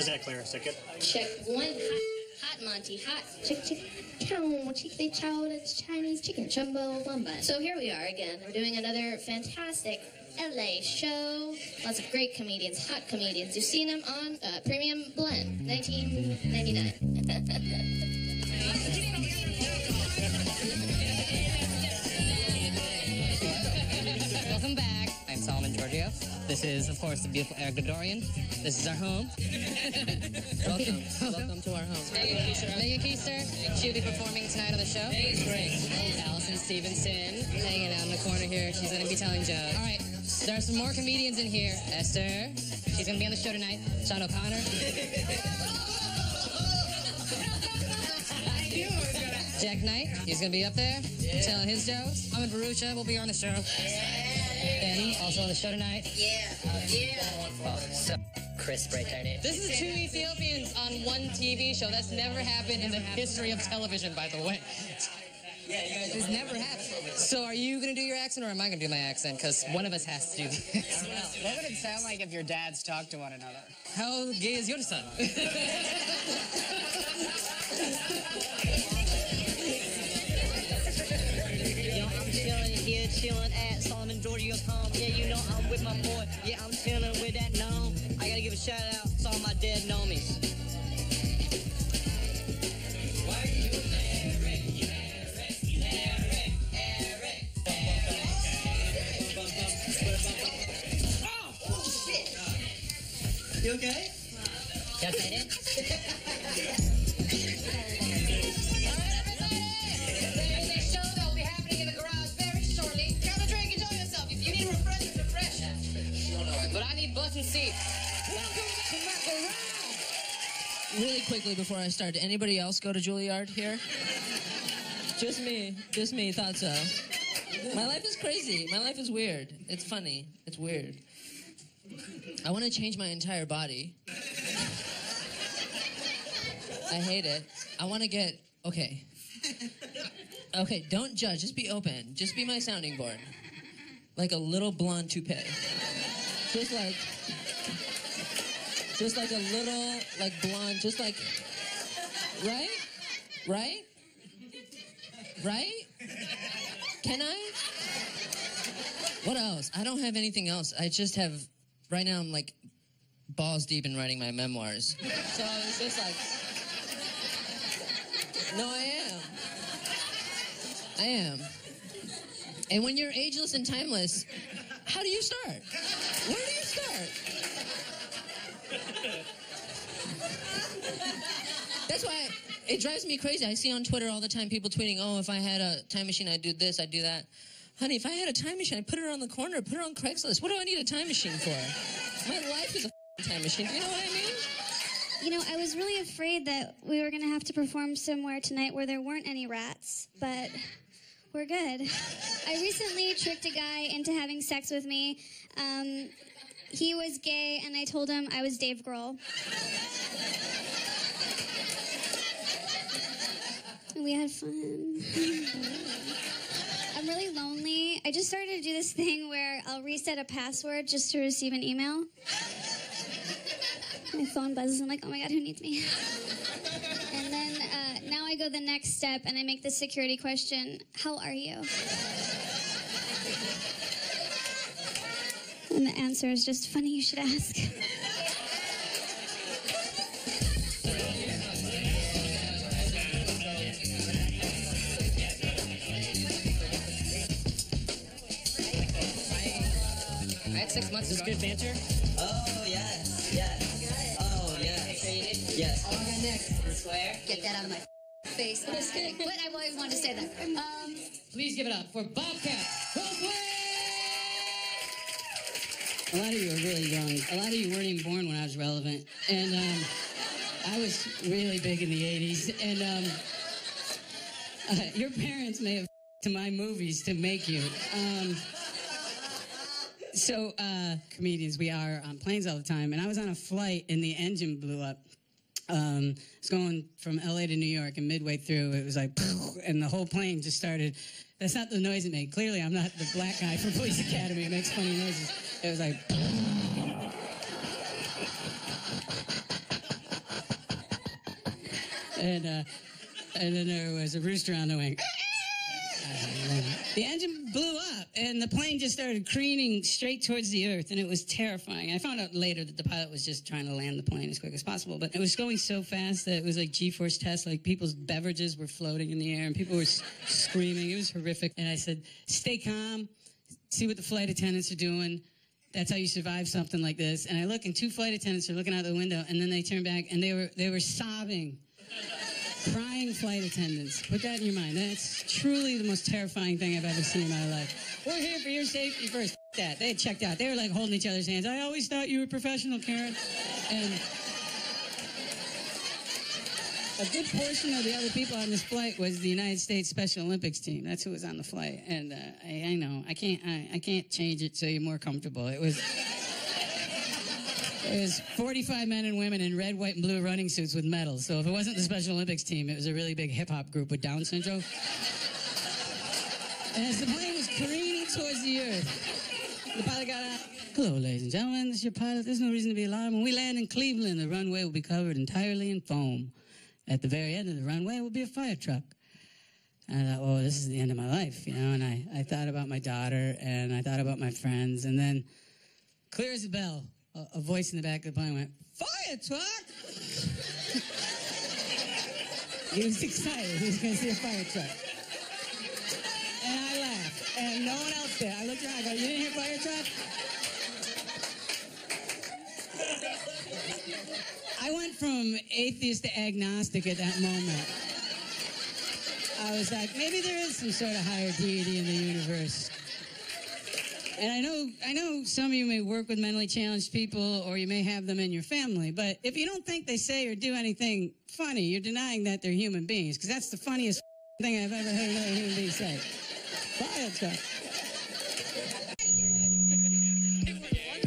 How's that, Claire? Is that good? Check one. Hot, hot Monty. Hot. Chick, chick. Chow. Chick, they chow. That's Chinese chicken. Chumbo bumba. So here we are again. We're doing another fantastic LA show. Lots of great comedians, hot comedians. You've seen them on uh, Premium Blend, 1999. This is, of course, the beautiful Eric Dorian. This is our home. Welcome. Welcome to our home. Megan Keister. She'll be performing tonight on the show. Great. Allison Stevenson hanging out in the corner here. She's going to be telling jokes. All right. There are some more comedians in here. Esther. She's going to be on the show tonight. Sean O'Connor. Jack Knight, he's gonna be up there telling his jokes. Ahmed Barucha will be on the show. And also on the show tonight. Yeah, yeah. Oh, so Crisp right there, dude. this is two Ethiopians on one TV show. That's never happened in the history of television, by the way. Yeah, you guys. It's never happened. So are you gonna do your accent or am I gonna do my accent? Because one of us has to do this. What would it sound like if your dads talked to one another? How gay is your son? Yo, I'm chilling here, chilling yourself. If you need refreshment, refresh. But I need butts and seats. Really quickly before I start, did anybody else go to Juilliard here? Just me. Just me. Thought so. My life is crazy. My life is weird. It's funny. It's weird. I want to change my entire body. I hate it. I want to get okay. Okay, don't judge. Just be open. Just be my sounding board. Like a little blonde toupee. Just like just like a little like blonde, just like right? Right? Right? Can I? What else? I don't have anything else. I just have right now I'm like balls deep in writing my memoirs. So it's just like No, I am. I am. And when you're ageless and timeless, how do you start? Where do you start? That's why it drives me crazy. I see on Twitter all the time people tweeting, "Oh, if I had a time machine, I'd do this, I'd do that." Honey, if I had a time machine, I'd put it on the corner, put it on Craigslist. What do I need a time machine for? My life is a time machine. Do you know what I mean? You know, I was really afraid that we were going to have to perform somewhere tonight where there weren't any rats, but we're good. I recently tricked a guy into having sex with me. Um, he was gay, and I told him I was Dave Grohl. We had fun. Really lonely. I just started to do this thing where I'll reset a password just to receive an email. My phone buzzes. I'm like, oh my god, who needs me? And then uh, now I go the next step and I make the security question, how are you? And the answer is just funny you should ask. I had six months. Is this good banter? Oh, yes, yes. Oh, yes. Yes. Get that out of my face. I'm just kidding. But I've always wanted to say that. Um, Please give it up for Bobcat Goldthwait! A lot of you are really young. A lot of you weren't even born when I was relevant. And um, I was really big in the 80s. And um, uh, your parents may have to my movies to make you. Um, so, uh, comedians, we are on planes all the time. And I was on a flight and the engine blew up. Um, I was going from LA to New York, and midway through, it was like, and the whole plane just started. That's not the noise it made. Clearly, I'm not the black guy from Police Academy. It makes funny noises. It was like. and uh, and then there was a rooster on the wing. The engine and the plane just started careening straight towards the earth, and it was terrifying. I found out later that the pilot was just trying to land the plane as quick as possible, but it was going so fast that it was like G-force test. Like people's beverages were floating in the air, and people were screaming. It was horrific. And I said, "Stay calm. See what the flight attendants are doing." That's how you survive something like this. And I look, and two flight attendants are looking out the window, and then they turn back, and they were they were sobbing crying flight attendants. Put that in your mind. That's truly the most terrifying thing I've ever seen in my life. We're here for your safety first. That they checked out. They were like holding each other's hands. I always thought you were professional, Karen. And a good portion of the other people on this flight was the United States Special Olympics team. That's who was on the flight. And uh, I, I know I can't I, I can't change it so you're more comfortable. It was. It was 45 men and women in red, white, and blue running suits with medals. So if it wasn't the Special Olympics team, it was a really big hip hop group with Down syndrome. And as the plane was careening towards the earth, the pilot got out. Hello, ladies and gentlemen. This is your pilot. There's no reason to be alarmed. When we land in Cleveland, the runway will be covered entirely in foam. At the very end of the runway will be a fire truck. And I thought, well, this is the end of my life, you know. And I, I thought about my daughter, and I thought about my friends, and then clear as a bell, a, voice in the back of the plane went, "Fire truck!" he was excited. He was going to see a fire truck, and I laughed, and no one else did. I looked around. I go, "You didn't hear fire truck?" I went from atheist to agnostic at that moment. I was like, maybe there is some sort of higher deity in the universe. And I know, I know some of you may work with mentally challenged people or you may have them in your family, but if you don't think they say or do anything funny, you're denying that they're human beings, because that's the funniest thing I've ever heard another human being say.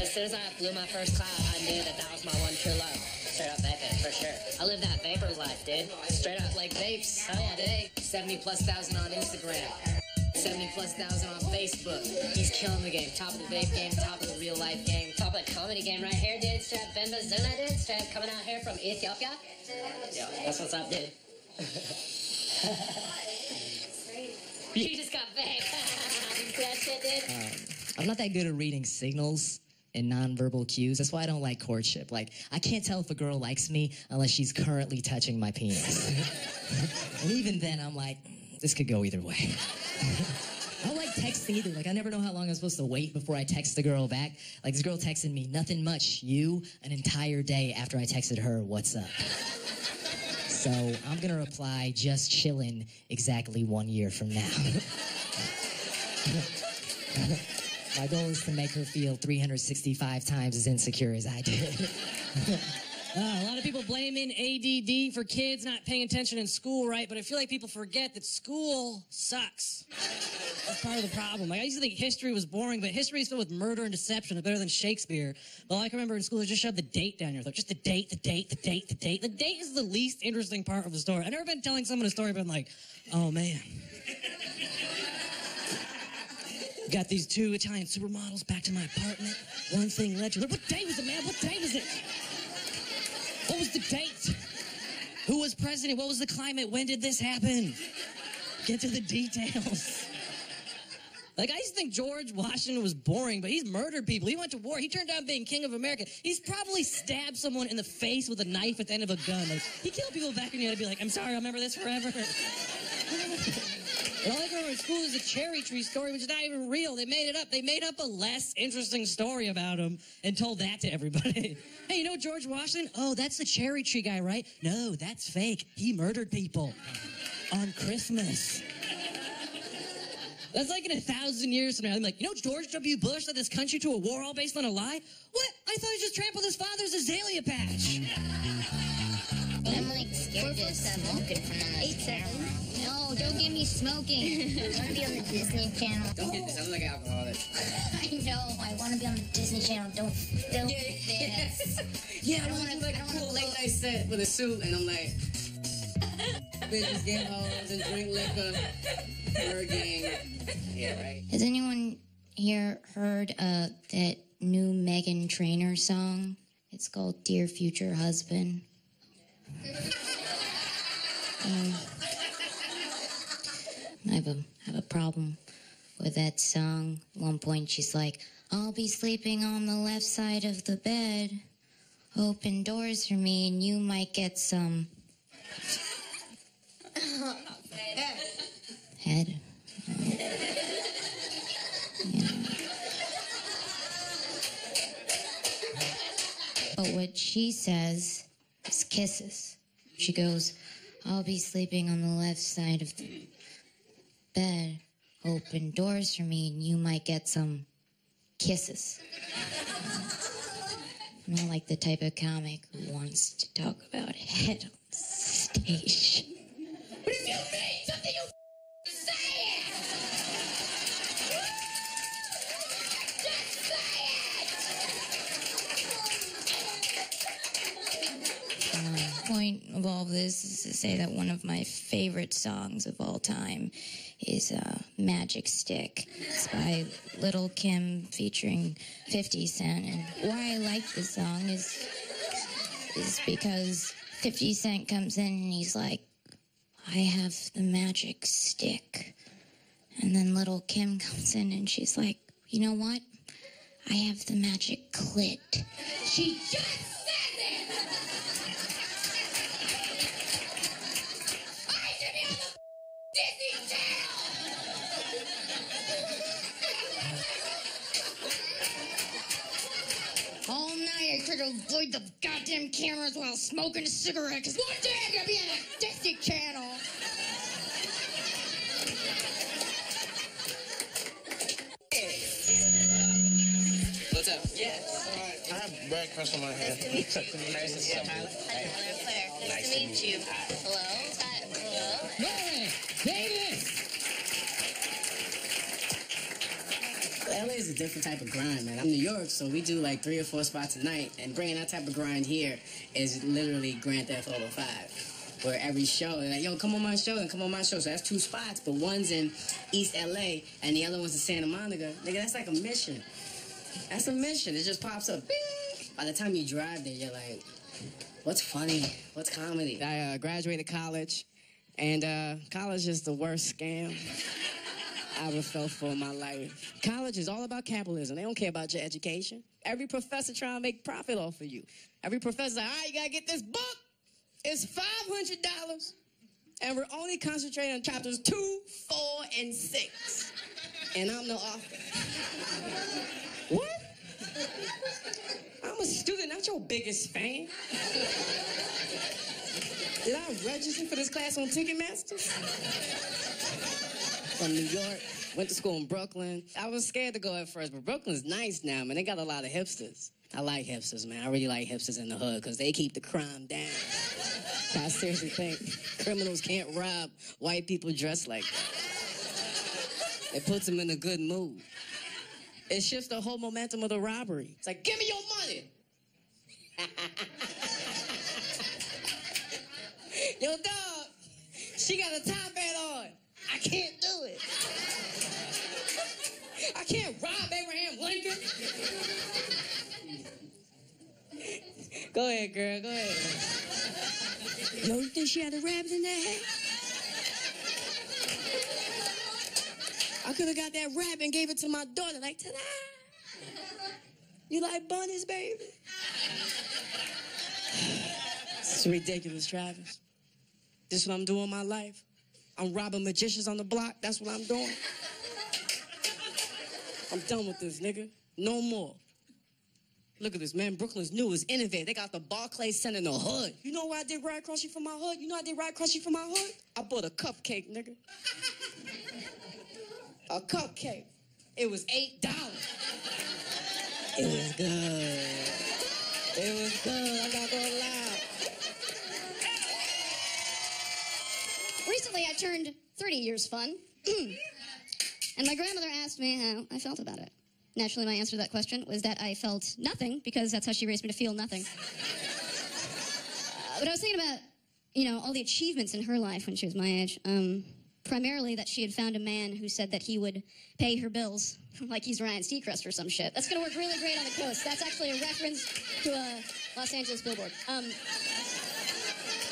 As soon as I blew my first cloud, I knew that that was my one true love. Straight up vaping, for sure. I live that vapor life, dude. Straight up, like vapes. Yeah, dude. 70 plus thousand on Instagram. 70 plus thousand on Facebook. He's killing the game. Top of the vape game, top of the real life game, top of the comedy game right here, dude. Straight up Bemba Zuna, dude. Straight up coming out here from Ethiopia. Yo, that's what's up, dude. you just got vape. that shit, dude. Um, I'm not that good at reading signals and nonverbal cues. That's why I don't like courtship. Like, I can't tell if a girl likes me unless she's currently touching my penis. and even then, I'm like, this could go either way. I don't like texting either. Like, I never know how long I'm supposed to wait before I text the girl back. Like, this girl texted me, nothing much, you, an entire day after I texted her, what's up? So I'm gonna reply, just chillin' exactly one year from now. My goal is to make her feel 365 times as insecure as I did. Uh, a lot of people blaming ADD for kids not paying attention in school, right? But I feel like people forget that school sucks. That's part of the problem. Like I used to think history was boring, but history is filled with murder and deception. It's better than Shakespeare. But all I remember in school they just shoved the date down your throat. Just the date, the date, the date, the date. The date is the least interesting part of the story. I've never been telling someone a story, but I'm like, oh man. Got these two Italian supermodels back to my apartment. One thing led to another. What day was it, man? What day was it? What was the date? Who was president? What was the climate? When did this happen? Get to the details. Like, I used to think George Washington was boring, but he's murdered people. He went to war. He turned down being king of America. He's probably stabbed someone in the face with a knife at the end of a gun. Like, he killed people back in the day to be like, I'm sorry, I'll remember this forever. And all I remember school is a cherry tree story, which is not even real. They made it up. They made up a less interesting story about him and told that to everybody. hey, you know George Washington? Oh, that's the cherry tree guy, right? No, that's fake. He murdered people on Christmas. That's like in a thousand years from now. I'm like, you know, George W. Bush led this country to a war all based on a lie? What? I thought he just trampled his father's azalea patch. Scared to smoking from Eight seven. No, don't get me smoking. I want to be on the Disney Channel. Don't get this. I'm like an alcoholic. I know. I want to be on the Disney Channel. Don't film this. Yeah, I don't want to like a cool late night set with a suit, and I'm like, bitches get hoes and drink liquor. Her gang. Yeah, right. Has anyone here heard uh, that new Meghan Trainor song? It's called "Dear Future Husband." Um, I have a have a problem with that song. At one point, she's like, "I'll be sleeping on the left side of the bed. Open doors for me, and you might get some head." But what she says is kisses. She goes, I'll be sleeping on the left side of the bed. Open doors for me, and you might get some kisses. Not like the type of comic who wants to talk about head on stage. Of all of this is to say that one of my favorite songs of all time is uh, Magic Stick. It's by Little Kim featuring 50 Cent. And why I like this song is, is because 50 Cent comes in and he's like, I have the magic stick. And then Little Kim comes in and she's like, you know what? I have the magic clit. She just night to avoid the goddamn cameras while smoking a cigarette, because one day I'm gonna be on a Disney Channel. What's up? Yes. I have breakfast on my head. Nice to meet you. Hi, Tyler Claire. Nice, to meet you. Hello? Ty- Hello? Lauren, Davis. LA is a different type of grind, man. I'm New York, so we do like three or four spots a night, and bringing that type of grind here is literally Grand Theft Auto 5. Where every show, like, yo, come on my show and come on my show. So that's two spots, but one's in East LA and the other one's in Santa Monica. Nigga, that's like a mission. That's a mission. It just pops up. Bing! By the time you drive there, you're like, what's funny? What's comedy? I uh, graduated college, and uh, college is the worst scam I ever felt for in my life. College is all about capitalism. They don't care about your education. Every professor trying to make profit off of you. Every professor, all right, you gotta get this book. It's five hundred dollars, and we're only concentrating on chapters two, four, and six. And I'm the author. What? I'm a student, not your biggest fan. Did I register for this class on Ticketmaster? From New York, went to school in Brooklyn. I was scared to go at first, but Brooklyn's nice now, man. They got a lot of hipsters. I like hipsters, man. I really like hipsters in the hood because they keep the crime down. I seriously think criminals can't rob white people dressed like that. It puts them in a good mood. It shifts the whole momentum of the robbery. It's like, give me your money. Yo, dog, she got a top hat on. I can't do it. I can't rob Abraham Lincoln. go ahead, girl. Go ahead. Yo, you think she had a rabbit in that hat? I could have got that rabbit and gave it to my daughter, like, ta-da! You like bunnies, baby? It's ridiculous, Travis. This is what I'm doing in my life. I'm robbing magicians on the block. That's what I'm doing. I'm done with this, nigga. No more. Look at this, man. Brooklyn's new is innovative. They got the Barclays Center in the hood. You know what I did right you from my hood? You know I did right you from my hood? I bought a cupcake, nigga. a cupcake. It was eight dollars. It was good. It was good. I'm not gonna lie. Recently, I turned 30 years fun. and my grandmother asked me how I felt about it. Naturally, my answer to that question was that I felt nothing because that's how she raised me to feel nothing. Uh, but I was thinking about, you know, all the achievements in her life when she was my age. Um, primarily that she had found a man who said that he would pay her bills like he's Ryan Seacrest or some shit. That's going to work really great on the coast. That's actually a reference to a Los Angeles billboard. Um,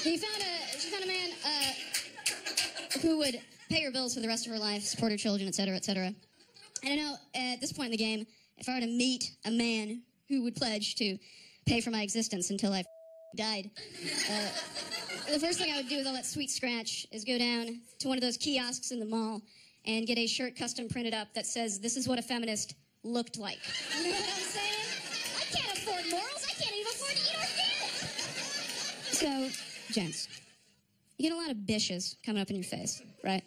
he found a she found a man uh, who would pay her bills for the rest of her life, support her children, etc., etc. And I know at this point in the game, if I were to meet a man who would pledge to pay for my existence until I died, uh, the first thing I would do with all that sweet scratch is go down to one of those kiosks in the mall and get a shirt custom printed up that says, This is what a feminist looked like. You know what I'm saying? I can't afford morals. I can't even afford to eat organic. So, gents, you get a lot of bitches coming up in your face, right?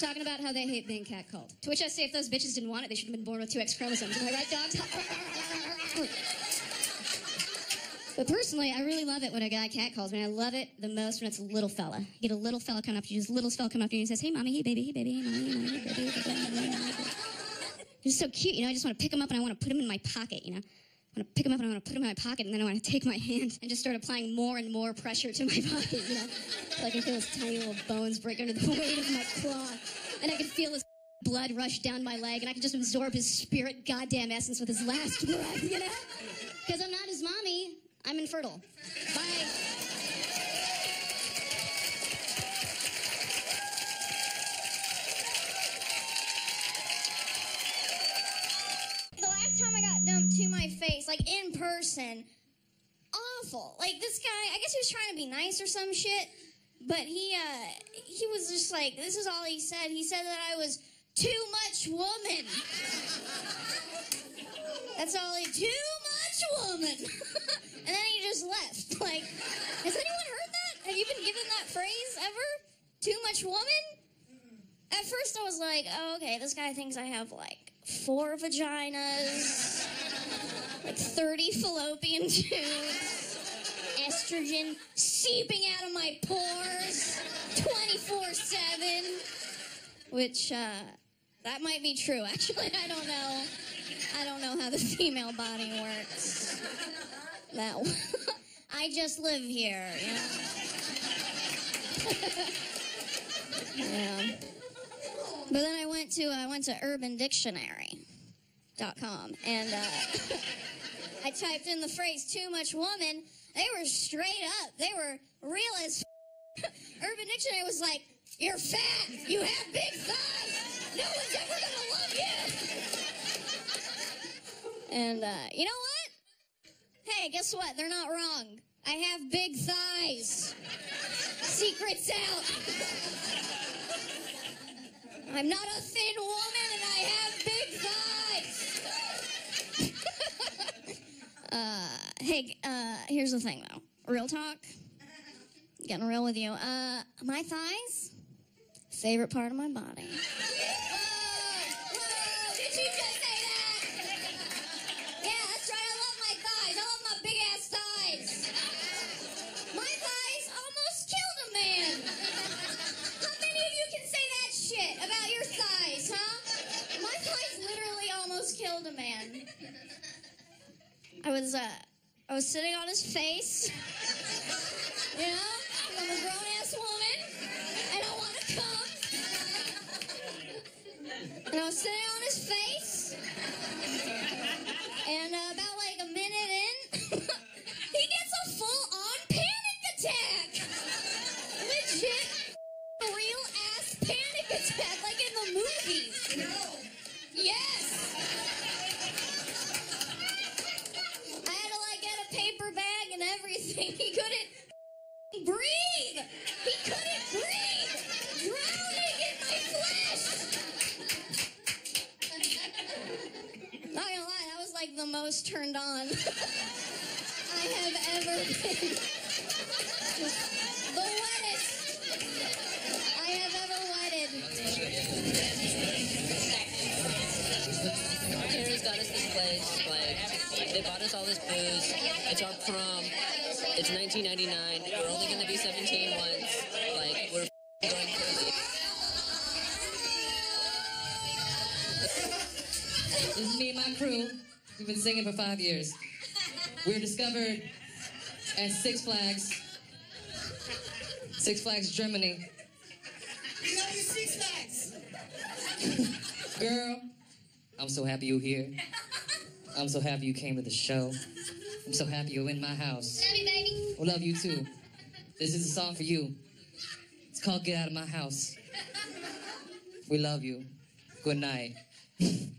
Talking about how they hate being catcalled. To which I say, if those bitches didn't want it, they should have been born with two X chromosomes. Am I right, dogs? But personally, I really love it when a guy catcalls me. I love it the most when it's a little fella. You get a little fella coming up to you, this little fella coming up to you and says, "Hey, mommy, hey, baby, hey, baby, hey, mommy, hey, baby, hey, baby, hey, baby." He's so cute, you know. I just want to pick him up and I want to put him in my pocket, you know. I want to pick him up and I'm gonna put him in my pocket, and then I want to take my hand and just start applying more and more pressure to my pocket, you know. So I can feel his tiny little bones break under the weight of my claw, and I can feel his blood rush down my leg, and I can just absorb his spirit, goddamn essence, with his last breath, you know. Because I'm not his mommy. I'm infertile. Bye. Like in person, awful. Like this guy, I guess he was trying to be nice or some shit, but he uh he was just like this is all he said. He said that I was too much woman. That's all he too much woman. and then he just left. Like, has anyone heard that? Have you been given that phrase ever? Too much woman? At first I was like, oh, okay, this guy thinks I have like four vaginas, like 30 fallopian tubes, estrogen seeping out of my pores 24 7. Which, uh, that might be true, actually. I don't know. I don't know how the female body works. That I just live here, you know. yeah. But then I went to I went to And uh, I typed in the phrase "too much woman." They were straight up. They were real as. Urban Dictionary was like, "You're fat. You have big thighs. No one's ever gonna love you." And uh, you know what? Hey, guess what? They're not wrong. I have big thighs. Secrets out. I'm not a thin woman and I have big thighs. Uh, hey, uh, here's the thing though. Real talk. Getting real with you. Uh, my thighs, favorite part of my body. Whoa, whoa, did you just say that? Yeah, that's right. I love my thighs. I love my big ass thighs. My thighs almost killed a man. How many of you can say that shit about your thighs, huh? My thighs literally almost killed a man. I was uh I was sitting on his face. You know? I'm a grown ass woman and I wanna come. And I was sitting on his face. Most turned on I have ever been. The wettest I have ever wetted. Parents got us this place. Like they bought us all this booze. It's our prom. It's 1999. We're only gonna be 17 once. Like we're going crazy. This is me and my crew. We've been singing for five years. We were discovered at Six Flags, Six Flags Germany. We love you, Six Flags. Girl, I'm so happy you're here. I'm so happy you came to the show. I'm so happy you're in my house. Love you, baby. I love you too. This is a song for you. It's called Get Out of My House. We love you. Good night.